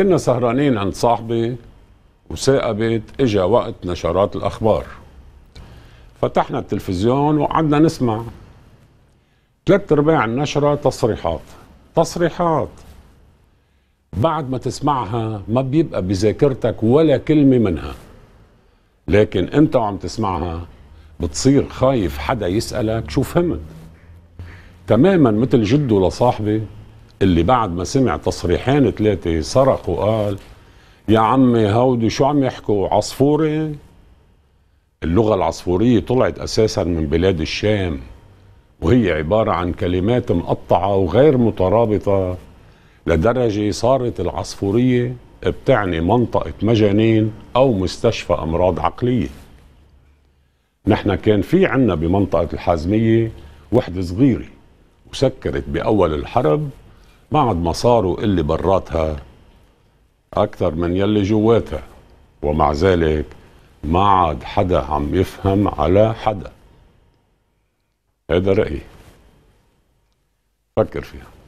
كنا سهرانين عند صاحبي وثاقبت إجا وقت نشرات الأخبار. فتحنا التلفزيون وقعدنا نسمع. ثلاث أرباع النشرة تصريحات. تصريحات. بعد ما تسمعها ما بيبقى بذاكرتك ولا كلمة منها. لكن أنت وعم تسمعها بتصير خايف حدا يسألك شو فهمت. تماما مثل جده لصاحبي. اللي بعد ما سمع تصريحين ثلاثة صرخ وقال يا عمي هودي شو عم يحكوا؟ عصفوري؟ اللغة العصفورية طلعت أساسا من بلاد الشام وهي عبارة عن كلمات مقطعة وغير مترابطة لدرجة صارت العصفورية بتعني منطقة مجانين أو مستشفى أمراض عقلية. نحن كان في عنا بمنطقة الحازمية وحدة صغيرة وسكرت بأول الحرب بعد ما صاروا اللي براتها أكثر من يلي جواتها ومع ذلك ما عاد حدا عم يفهم على حدا. هذا رأيي. فكر فيها.